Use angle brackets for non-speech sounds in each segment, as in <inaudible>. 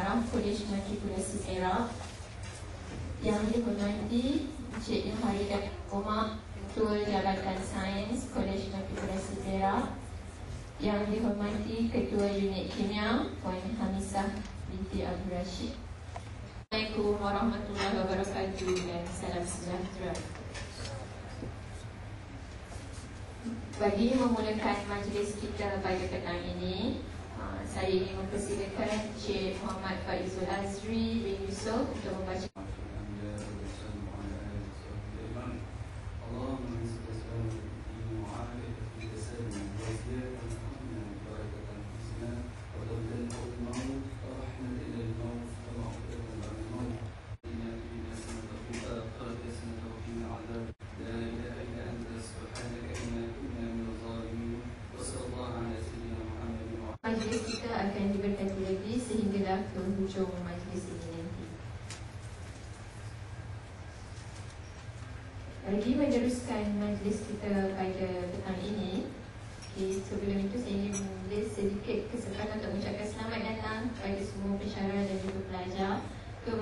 Pengarah Kolej Matrikulasi Perak yang dihormati Encik Haridat Omar Ketua Jabatan Sains Kolej Matrikulasi Perak Yang dihormati Ketua Unit Kimia Puan Hamisah binti Abdul Rashid. Assalamualaikum warahmatullahi wabarakatuh dan salam sejahtera. Bagi memulakan majlis kita pada petang ini Saya ingin mempersilakan Encik Muhammad Faizul Azri bin Yusof untuk membaca hujung majlis ini nanti. Bagi meneruskan majlis kita pada petang ini, okay, sebelum itu saya ingin memberi sedikit kesempatan untuk mengucapkan selamat datang kepada semua pensyarah dan juga pelajar ke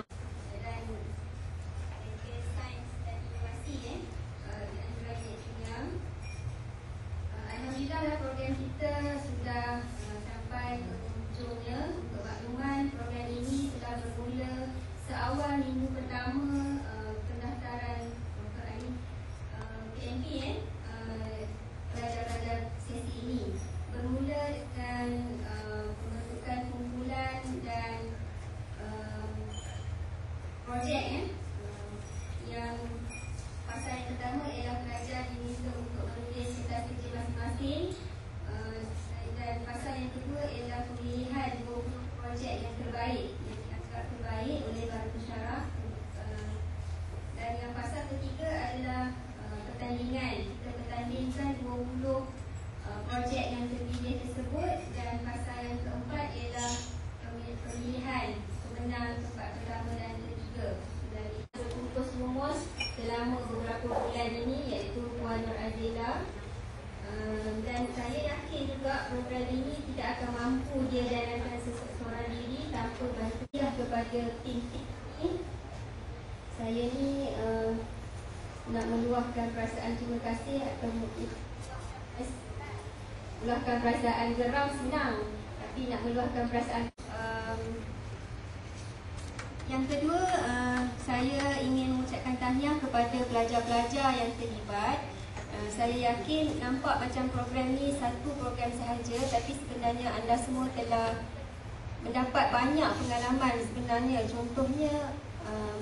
Alhamdulillah program kita sudah uh, sampai ke hujungnya Untuk makluman program ini telah bermula seawal minggu pertama uh, pendaftaran untuk ini uh, PMP eh, uh, pelajar-pelajar sesi ini Bermula dengan uh, pembentukan kumpulan dan uh, projek eh, uh, yang Pasal yang pertama ialah pelajar diminta untuk menulis cerita kerja masing-masing uh, Dan pasal yang kedua ialah pemilihan 20 projek yang terbaik Yang dianggap terbaik oleh para pensyarah uh, Dan yang pasal ketiga adalah uh, pertandingan Kita pertandingkan 20 uh, projek yang terpilih tersebut Dan pasal yang keempat ialah pemilihan pemenang tempat pertama dan ketiga Dari berkumpul rumus bulan ini iaitu Puan Nur Azila. Uh, dan saya yakin juga program ini tidak akan mampu dia jalankan seseorang diri tanpa bantuan kepada tim ini. Saya ni uh, nak meluahkan perasaan terima kasih atau meluahkan perasaan geram senang. Tapi nak meluahkan perasaan um, yang kedua, uh, saya ingin mengucapkan tahniah kepada pelajar-pelajar yang terlibat. Uh, saya yakin nampak macam program ni satu program sahaja tapi sebenarnya anda semua telah mendapat banyak pengalaman sebenarnya. Contohnya, uh,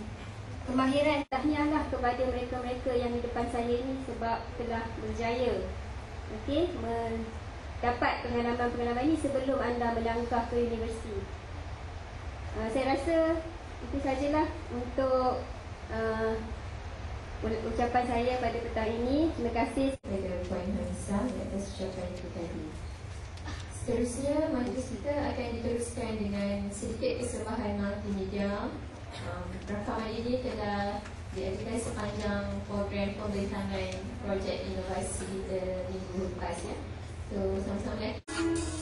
kemahiran tahniahlah kepada mereka-mereka yang di depan saya ini sebab telah berjaya okay, mendapat pengalaman-pengalaman ini sebelum anda melangkah ke universiti. Uh, saya rasa itu sajalah untuk uh, ucapan saya pada petang ini. Terima kasih kepada Puan Hamzah atas ucapan itu tadi. Seterusnya, majlis kita akan diteruskan dengan sedikit kesebahan multimedia. Um, rakaman ini telah diadakan sepanjang program pembentangan projek inovasi kita minggu lepas ya. So, sama-sama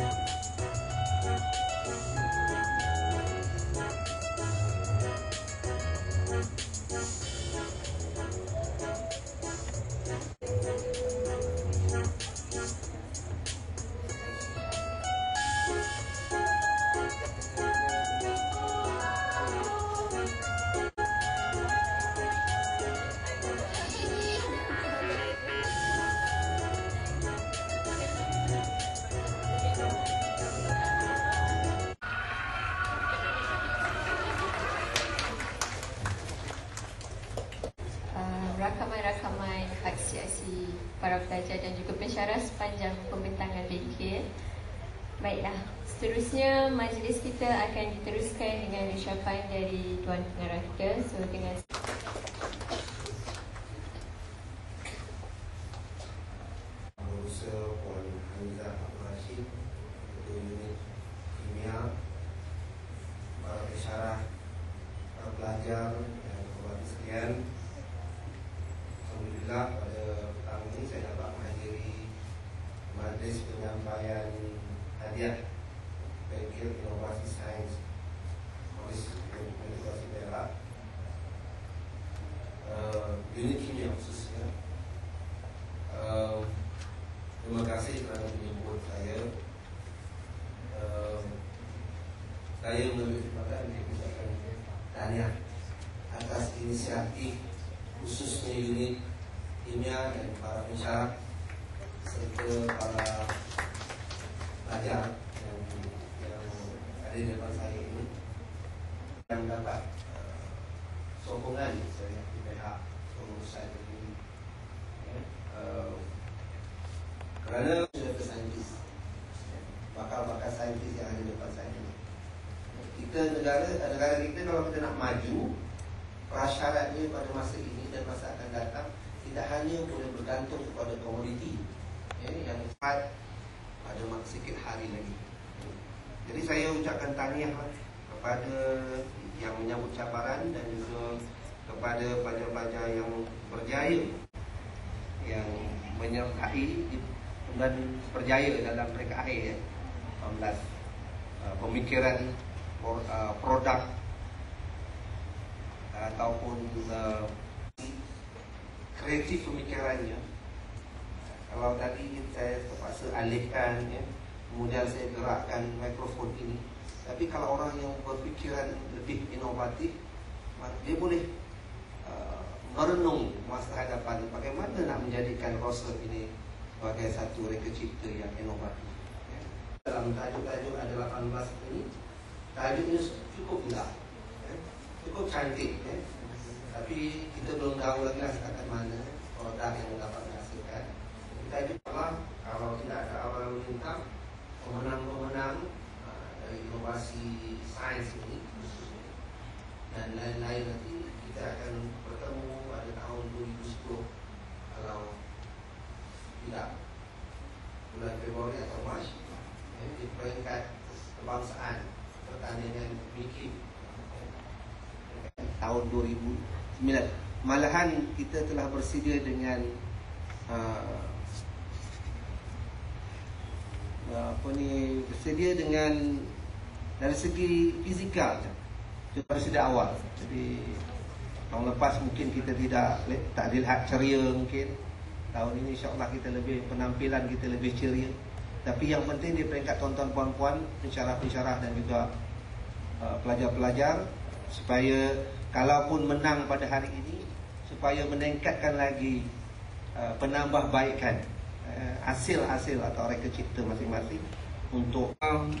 uh, pelajar dan juga pensyarah sepanjang pembentangan BK. Baiklah, seterusnya majlis kita akan diteruskan dengan ucapan dari Tuan Pengarah kita. So dengan untuk mengucapkan tahniah atas inisiatif khususnya unit kimia dan para pensyarah serta para pelajar yang, yang ada di depan saya ini yang dapat uh, sokongan saya di pihak pengurusan ini. Ya, uh, kerana sudah ke saintis Bakal-bakal saintis yang ada depan saya ini Kita negara, negara kita kalau kita nak maju Prasyaratnya pada masa ini dan masa akan datang Tidak hanya boleh bergantung kepada komoditi ya, Yang cepat pada masa sikit hari lagi Jadi saya ucapkan tahniah lah kepada yang menyambut cabaran Dan juga kepada pelajar-pelajar yang berjaya Yang menyertai dan berjaya dalam mereka akhir ya. 18 uh, pemikiran uh, produk ataupun uh, kreatif pemikirannya kalau tadi saya terpaksa alihkan ya, kemudian saya gerakkan mikrofon ini tapi kalau orang yang berfikiran lebih inovatif dia boleh uh, merenung masa hadapan bagaimana nak menjadikan roster ini sebagai satu reka cipta yang inovatif. Ya. Dalam tajuk-tajuk ada 18 ini, tajuknya cukup indah, ya. cukup cantik. Ya. Tapi kita belum tahu lagi lah setakat mana produk yang dapat dihasilkan. Tajuk Allah, kalau tidak ada awal melintang, pemenang-pemenang uh, dari inovasi sains ini dan lain-lain nanti kita akan bertemu pada tahun 2010 kalau tidak bulan Februari atau Mac ya, di peringkat kebangsaan pertandingan bikin tahun 2009 malahan kita telah bersedia dengan uh, apa ni bersedia dengan dari segi fizikal kita bersedia awal. Jadi tahun lepas mungkin kita tidak tak dilihat ceria mungkin. Tahun ini insyaAllah kita lebih penampilan kita lebih ceria. Tapi yang penting di peringkat tuan-tuan puan-puan Pensyarah-pensyarah dan juga uh, pelajar-pelajar Supaya kalaupun menang pada hari ini Supaya meningkatkan lagi uh, penambahbaikan uh, Hasil-hasil atau reka cipta masing-masing Untuk um,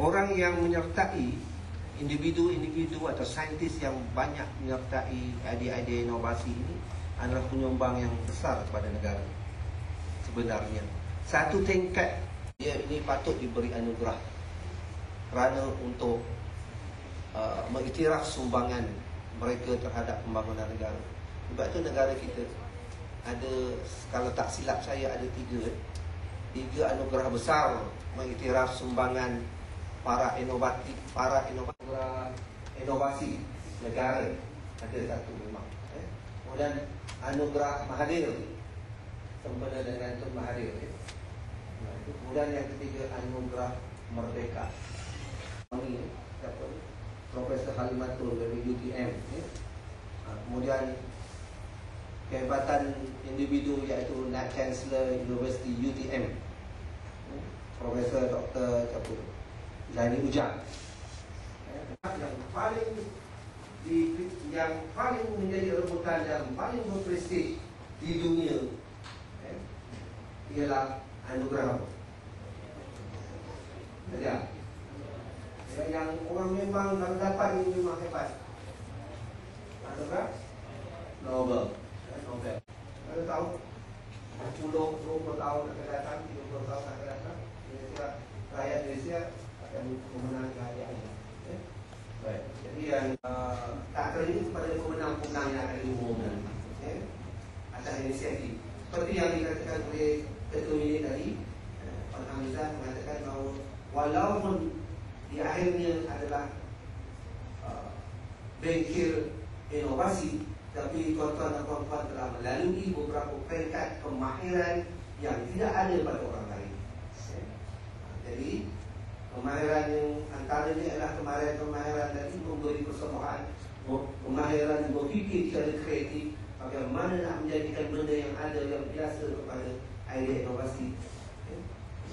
orang yang menyertai Individu-individu atau saintis yang banyak menyertai idea-idea inovasi ini adalah penyumbang yang besar kepada negara sebenarnya. Satu tingkat dia ini patut diberi anugerah. Kerana untuk uh, mengiktiraf sumbangan mereka terhadap pembangunan negara sebab itu negara kita ada kalau tak silap saya ada tiga tiga anugerah besar mengiktiraf sumbangan para inovatif para inovatif inovasi negara ada satu memang eh. kemudian anugerah Mahathir sempena dengan Tun Mahathir ya. Kemudian yang ketiga Anugerah Merdeka? Profesor Halimatul dari UTM ya. Ha, Kemudian Kehebatan individu iaitu Nat Chancellor University UTM. Profesor Dr. siapa? Zaini Ujang Ya, Yang paling di, yang paling menjadi rebutan dan paling berprestij di dunia ya, ialah anugerah? Ya. Ya. Yang orang memang kalau dapat ini memang hebat. Anugerah Nobel. Nobel. Kalau tahu 10, 20 tahun akan datang, 30 tahun akan datang, Indonesia, rakyat Indonesia akan memenangi hadiah ini. Ya. Baik. Jadi yang uh, tak kredit kepada pemenang-pemenang yang akan diumumkan. Ya. Atas inisiatif. Seperti yang dikatakan oleh Ketua Milik tadi, eh, Pak Hamzah mengatakan bahawa walaupun di akhirnya adalah uh, bengkel inovasi, tapi tuan-tuan dan puan-puan telah melalui beberapa peringkat kemahiran yang tidak ada pada orang lain. Ya. Jadi kemahiran yang antaranya adalah kemahiran-kemahiran tadi memberi persembahan, kemahiran berfikir secara kreatif, bagaimana nak menjadikan benda yang ada yang biasa kepada idea inovasi.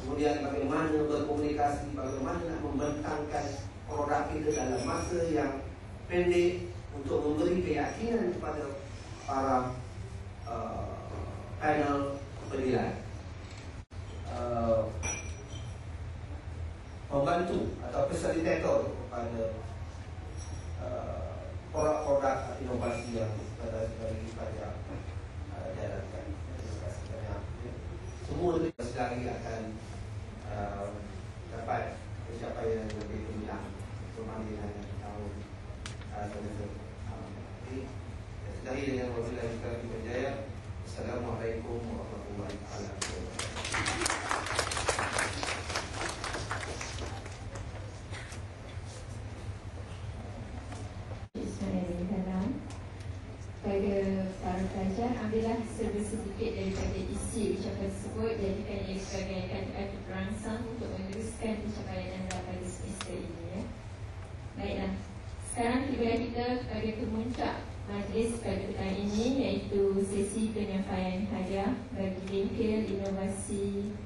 Kemudian bagaimana berkomunikasi, bagaimana nak membentangkan produk kita dalam masa yang pendek untuk memberi keyakinan kepada para uh, panel penilai. Uh, membantu atau fasilitator kepada uh, produk-produk inovasi yang pada sekali pada uh, jalankan. Semua itu lagi akan uh, dapat pencapaian yang lebih gemilang pemanggilan tahun. Uh, jadi, sekali dengan wabillahi taufiq wal hidayah. Assalamualaikum warahmatullahi wabarakatuh. Bismillahirrahmanirrahim. Pada para pelajar, ambillah serba sedikit daripada isi ucapan tersebut Jadikan ia sebagai kata-kata perangsang untuk meneruskan pencapaian anda pada semester ini ya. Baiklah, sekarang tiba kita pada kemuncak majlis pada petang ini Iaitu sesi penyampaian hadiah bagi bengkel inovasi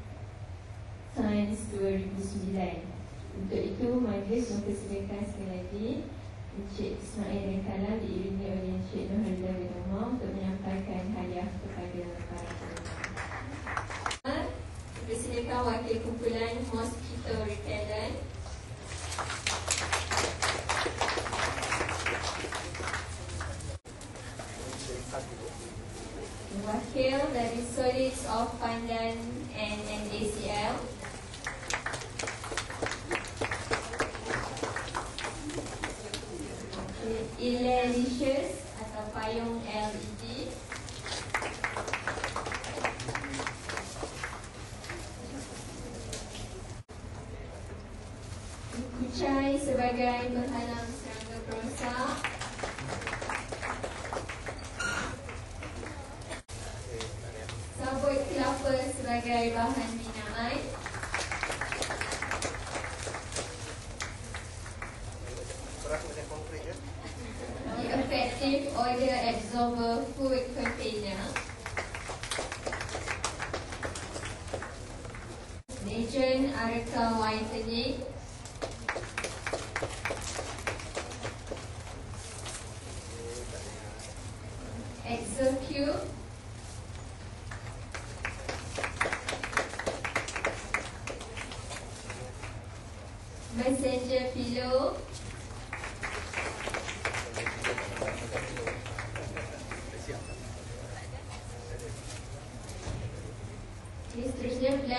Sains 2009 Untuk itu, mempersediakan sekali lagi Encik Ismail dan Kalam diiringi oleh Encik Nur Halida bin Umar untuk menyampaikan hadiah kepada para pemenang. Dipersediakan wakil kumpulan Mosquito Repellent. 哎，帮。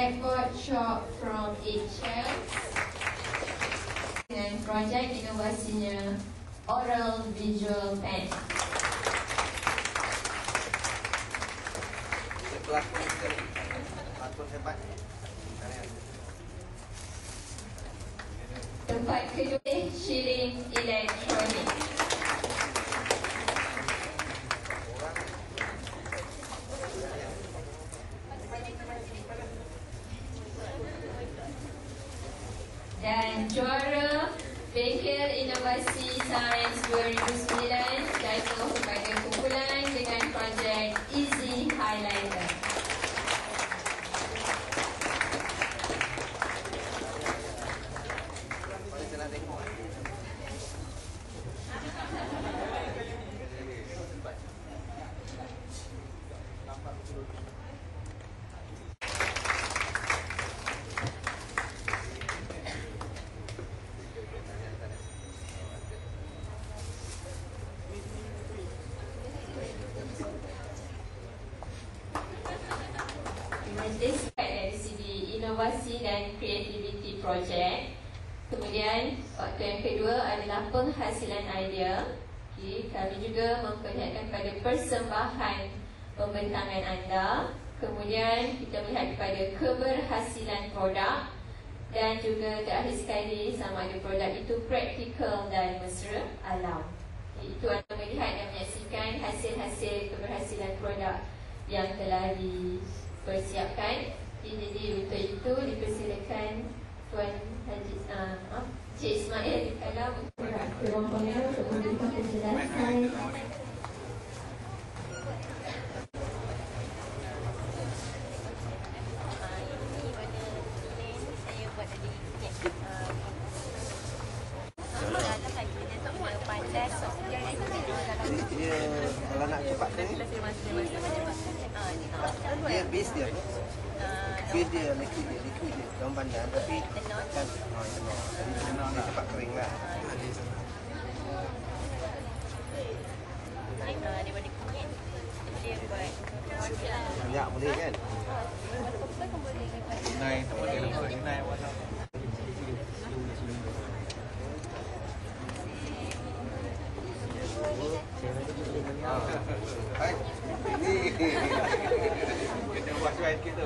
Blackboard Shop from HL Dan projek inovasinya Oral Visual Pen Pelakon pelakon hebat. Tempat kedua Shilling Electronic juara Bengkel Inovasi Sains 2009 jatuh kepada kumpulan dengan projek Easy Highlighter. Majlis dari segi inovasi dan kreativiti projek. Kemudian waktu yang kedua adalah penghasilan idea. Okay, kami juga memperlihatkan pada persembahan pembentangan anda. Kemudian kita melihat kepada keberhasilan produk dan juga terakhir sekali sama ada produk itu praktikal dan mesra alam. Itu anda melihat dan menyaksikan hasil-hasil keberhasilan produk yang telah dipersiapkan. Jadi untuk itu dipersilakan Tuan Haji uh, Cik Ismail kalau ke ruang kamera untuk memberikan penjelasan Jadi dia kalau nak cepat ni dia base dia base dia liquid dia liquid dia daun pandan tapi kan oh tenor jadi tenor dia cepat kering lah minyak boleh kan Naik, tak boleh lepas ni naik warna. Hai. <laughs> Ini Kita buat suai kita.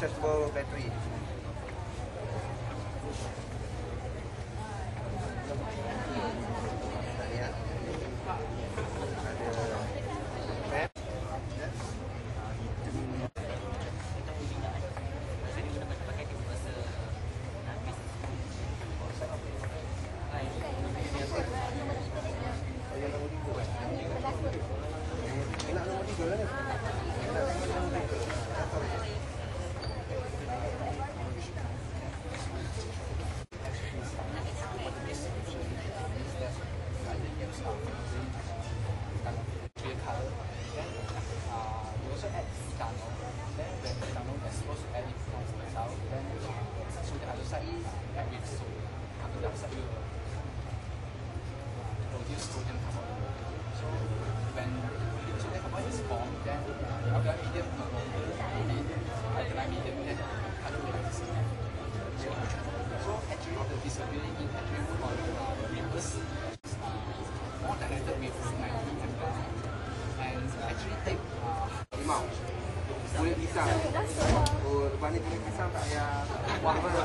just successful pisang. Oh, lepas ni kulit pisang tak payah wah mana.